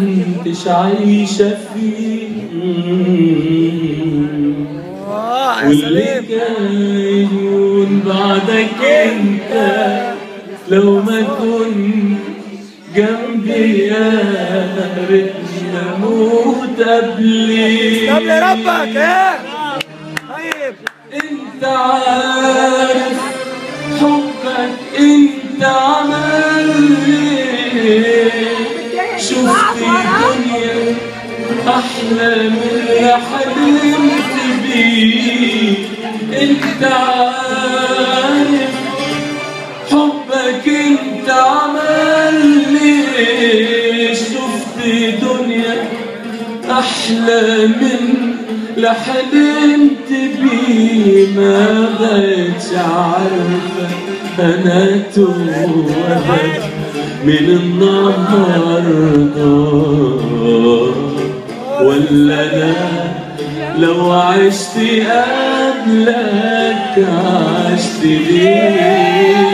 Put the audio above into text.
كنتش عايشة فيه يا واللي كان بعدك أنت. لو ما كنت جنبي يا ريتني أموت قبلي. طب لربك إيه طيب. أنت عارف حبك أنت عمل. لي شفت الدنيا أحلى من اللي حلمت بيه أنت عارف حبك أنت عمل لي شفت دنيا أحلى من اللي حلمت بيه. ما بقتش عارفة أنا توهت من النهارده ولا أنا لو عشت قبلك عشت ليه؟